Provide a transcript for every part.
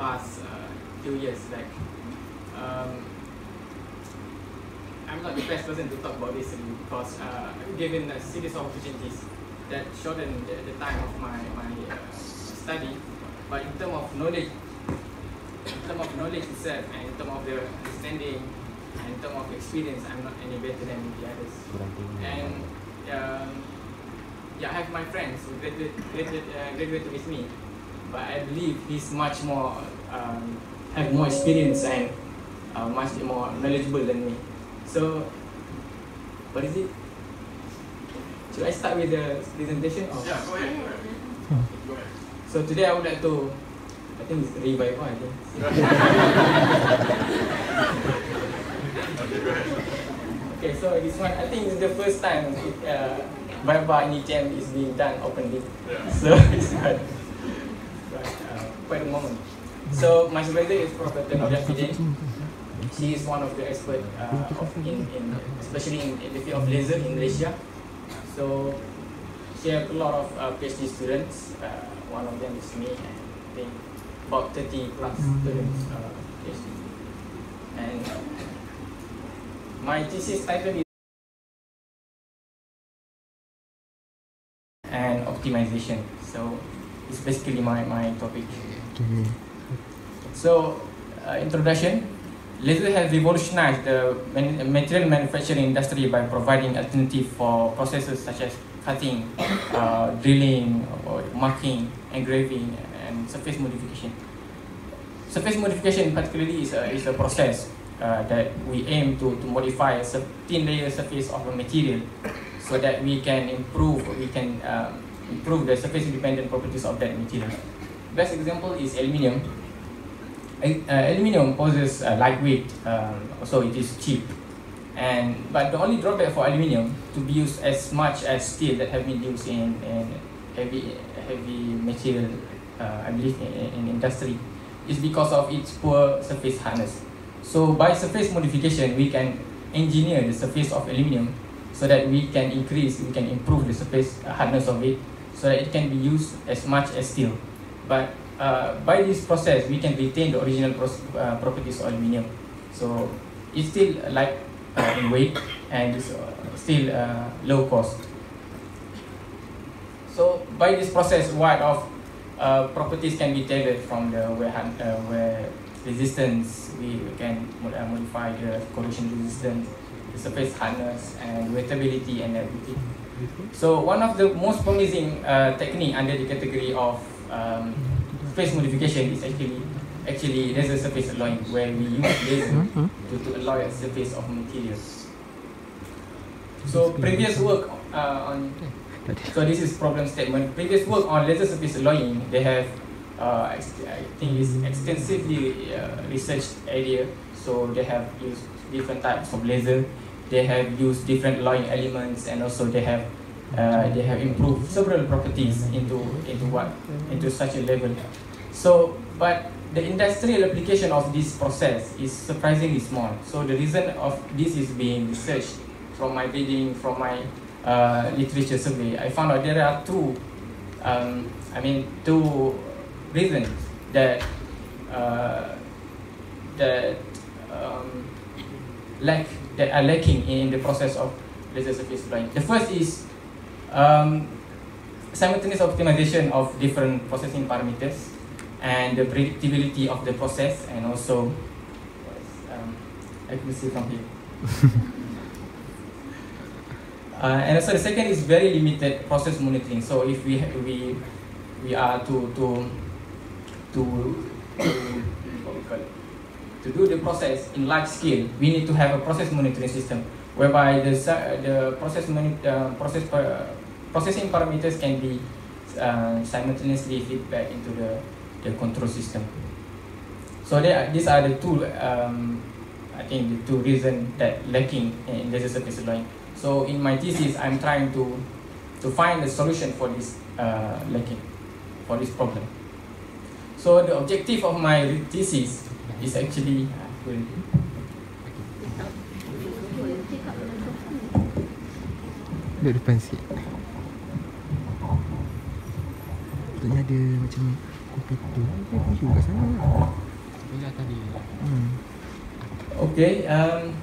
past uh, few years. Like, um, I'm not the best person to talk about this because uh, given a series of opportunities that shortened the, the time of my my uh, study, but in terms of knowledge, in terms of knowledge itself, and in terms of the understanding, and in terms of experience, I'm not any better than the others. And um, yeah, I have my friends who graduated, graduated, uh, graduated with me, but I believe he's much more, um, have more experience and uh, much more knowledgeable than me. So, what is it? Should I start with the presentation? Or? Yeah, go ahead. Go ahead. So today I would like to, I think it's revival, I think. Okay, go ahead. Okay, so this one, I think it's the first time it, uh, Viva in UTM is being done openly. Yeah. So it's quite, quite, uh, quite a moment. So my supervisor is Professor Bidin. She is one of the experts uh, of in, in, especially in, in the field of laser in Malaysia. So she has a lot of uh, PhD students. Uh, one of them is me, and I think about 30 plus students uh, PhD. And my thesis title is and optimization. So it's basically my, my topic. So uh, introduction. Laser has revolutionized the man- material manufacturing industry by providing alternative for processes such as cutting, uh, drilling, or marking, engraving, and surface modification. Surface modification particularly is a, is a process uh, that we aim to, to modify a thin layer surface of a material so that we can improve we can um, improve the surface independent properties of that material. Best example is aluminium. Uh, aluminium poses uh, lightweight, um, so it is cheap. And but the only drawback for aluminium to be used as much as steel that have been used in, in heavy heavy material, uh, I believe in, in industry, is because of its poor surface hardness. So by surface modification, we can engineer the surface of aluminium so that we can increase, we can improve the surface hardness of it, so that it can be used as much as steel. But uh, by this process, we can retain the original uh, properties of aluminium. So it's still light uh, in weight and it's uh, still uh, low cost. So by this process, what of uh, properties can be tailored from the wear, wear resistance. We can mod- modify the corrosion resistance, the surface hardness, and wettability and everything. So one of the most promising uh, technique under the category of um, surface modification is actually actually laser surface alloying, where we use laser to, to alloy a surface of materials. So previous work uh, on so this is problem statement. Previous work on laser surface alloying, they have uh, ex- I think is extensively uh, researched area. So they have used different types of laser. They have used different alloying elements, and also they have uh, they have improved several properties into into what into such a level. So, but the industrial application of this process is surprisingly small. So the reason of this is being researched from my reading, from my uh, literature survey, I found out there are two, um, I mean, two reasons that uh, that um, lack that are lacking in the process of laser surface alloying. The first is um, simultaneous optimization of different processing parameters and the predictability of the process and also um, accuracy from here. Uh, and also the second is very limited process monitoring. So if we we we are to to to, to what we call it, to do the process in large scale, we need to have a process monitoring system whereby the the process uh, process par- processing parameters can be uh, simultaneously feed back into the the control system. So there, are- these are the two um, I think the two reasons that lacking in laser surface alloying. So in my thesis, I'm trying to to find a solution for this uh, lacking, for this problem. So the objective of my thesis is actually Duduk depan sikit. Taknya ada macam Komputer Dia tisu kat sana. Bila tadi. Hmm. Okay. Um,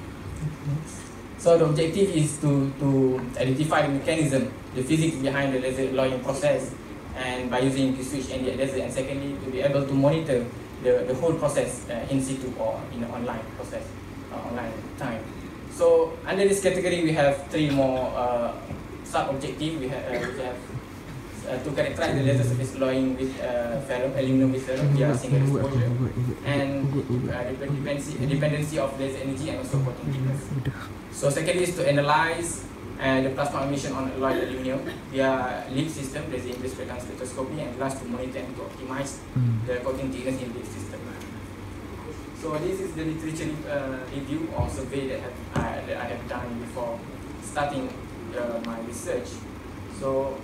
so the objective is to, to identify the mechanism, the physics behind the laser alloying process, and by using the switch and the laser, and secondly to be able to monitor the, the whole process uh, in situ or in online process, uh, online time. So under this category, we have three more uh, sub-objective. We have, uh, we have uh, to characterize the laser surface alloying with uh, ferrum, aluminum with ferrum via single exposure and uh, dependency, dependency of laser energy and also coating thickness. So secondly is to analyze uh, the plasma emission on alloy aluminum via leak system, laser invisible spectrum spectroscopy, and last to monitor and to optimize Hmm the coating thickness in LEAP system. So this is the literature uh, review or survey that, have, uh, that I have done before starting uh, my research. So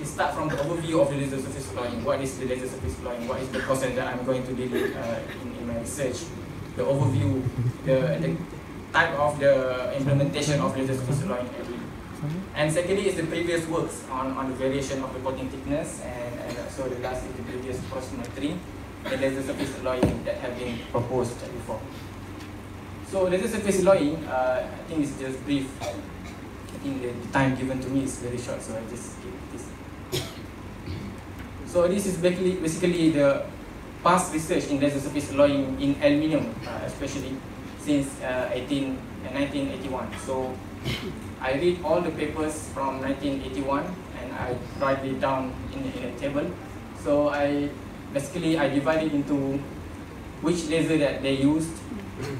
it start from the overview of the laser surface alloying. What is the laser surface alloying? What is the process that I'm going to deal with uh, in, in my research? The overview, the, the type of the implementation of laser surface alloying. And secondly is the previous works on, on the variation of the coating thickness and, and also the last is the previous monitoring the laser surface alloying that have been proposed before. So laser surface alloying, uh, I think it's just brief. I think the, the time given to me is very short, so I just skip this. So this is basically, basically the past research in laser surface alloying in aluminium, uh, especially since uh, 18, uh, 1981. So I read all the papers from 1981 and I write it down in, in a table. So I basically I divided into which laser that they used,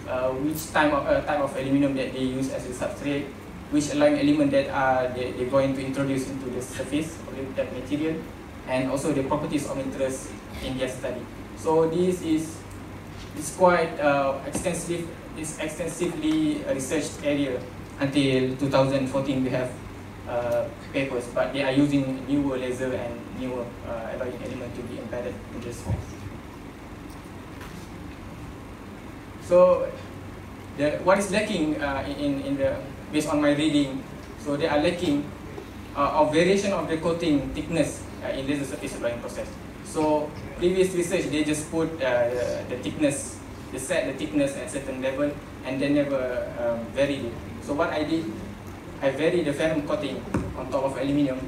uh, which type of, uh, type of aluminum that they use as a substrate, which alloying element that are they, they're going to introduce into the surface of that material, and also the properties of interest in their study. So this is it's quite uh, extensive, it's extensively researched area until 2014 we have uh, papers, but they are using newer laser and newer uh, element to be embedded in this space. So, the, what is lacking uh, in, in the based on my reading, so they are lacking uh, of variation of the coating thickness uh, in laser surface alloying process. So previous research they just put uh, the, the thickness, they set the thickness at certain level and they never um, varied it. So what I did, I varied the ferrum coating on top of aluminium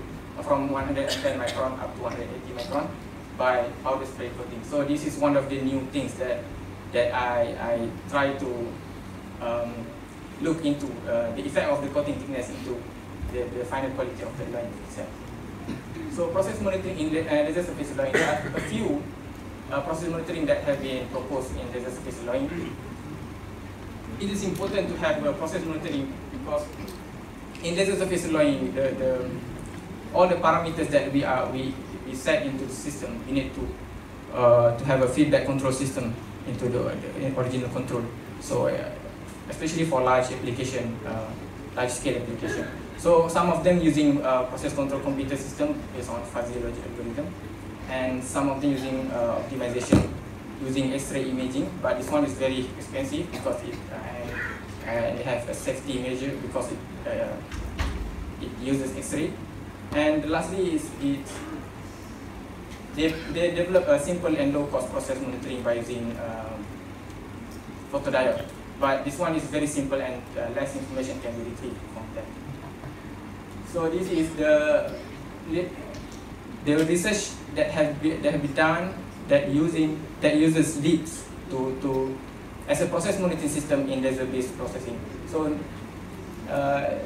from 110 micron up to 180 micron by powder spray coating. So this is one of the new things that that I, I try to um, look into uh, the effect of the coating thickness into the, the final quality of the line itself. So process monitoring in the, uh, laser surface alloying, there are a few uh, process monitoring that have been proposed in laser surface alloying. It is important to have a process monitoring because in laser surface alloying, the, the, all the parameters that we are we, we set into the system, we need to uh, to have a feedback control system into the, the original control. So uh, especially for large application, uh, large scale application. So some of them using uh, process control computer system based on fuzzy logic algorithm, and some of them using uh, optimization using X-ray imaging. But this one is very expensive because it uh, it have a safety measure because it uh, it uses X-ray. And lastly is it they, they develop a simple and low cost process monitoring by using um, photodiode. But this one is very simple and uh, less information can be retrieved from that. So this is the the research that have been, that have been done that using that uses LIBS to to as a process monitoring system in laser based processing. So uh,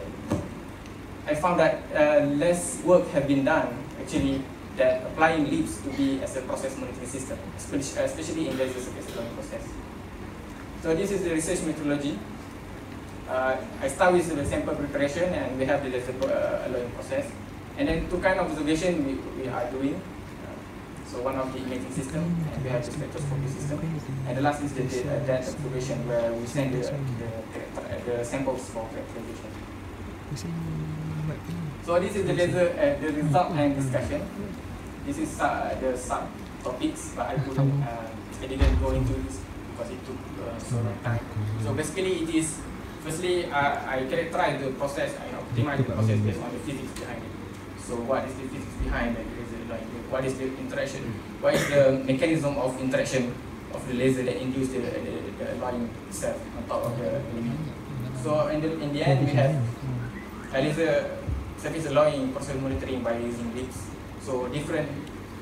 I found that uh, less work have been done actually that applying LIBS to be as a process monitoring system, especially, in laser surface alloying process. So this is the research methodology. Uh, I start with the sample preparation and we have the laser uh, alloying process. And then two kind of observation we, we are doing. Uh, so one of the imaging system and we have the spectroscopy system. And the last is the, uh, that observation where we send the, the, the samples for characterization. So this is the laser, uh, the result and discussion. This is uh, the sub topics, but I couldn't, uh, I didn't go into this because it took uh, so long time. So basically, it is firstly uh, I characterize the process, I optimize the process based on the physics behind it. So what is the physics behind the laser alloying? What is the interaction? What is the mechanism of interaction of the laser that induces the, the, the alloying itself on top of the element? So in the, in the end, we have a laser surface alloying process monitoring by using LIBS. So different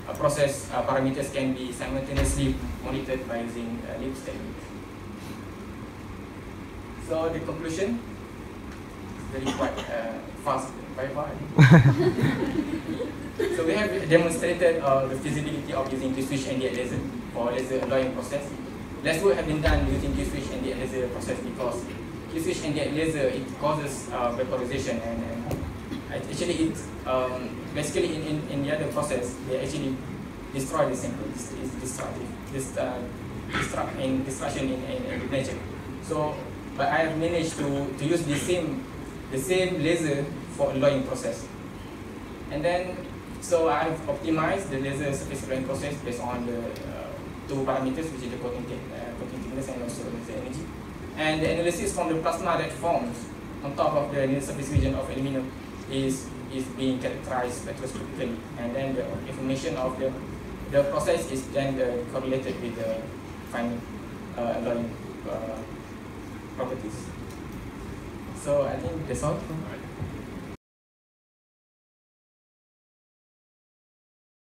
uh, process uh, parameters can be simultaneously monitored by using uh, LIBS technique. So the conclusion is very quite uh, fast, very fast. so we have demonstrated uh, the feasibility of using Q-switch and laser for laser alloying process. Less work have been done using Q-switch and laser process because Q-switch and laser it causes uh, vaporization and, and actually it um, basically in, in, in the other process they actually destroy the sample. It's, it's destructive. This uh, destruct in destruction in, in, in nature. So but I have managed to, to use the same the same laser for alloying process. And then, so I have optimized the laser surface alloying process based on the uh, two parameters, which is the coating, uh, thickness and also the energy. And the analysis from the plasma that forms on top of the surface region of aluminum is is being characterized spectroscopically. And then the information of the the process is then uh, correlated with the final uh, alloying uh, properties. So I think that's all.